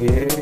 here.